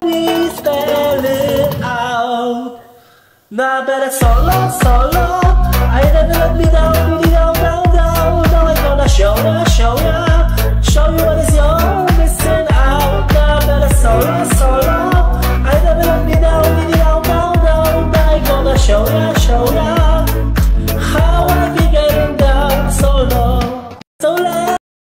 Please spell it out. Now better solo, solo. I never let me down, me down, down, down. Now I'm gonna show ya, show ya, show you what is yours. show ya, show ya.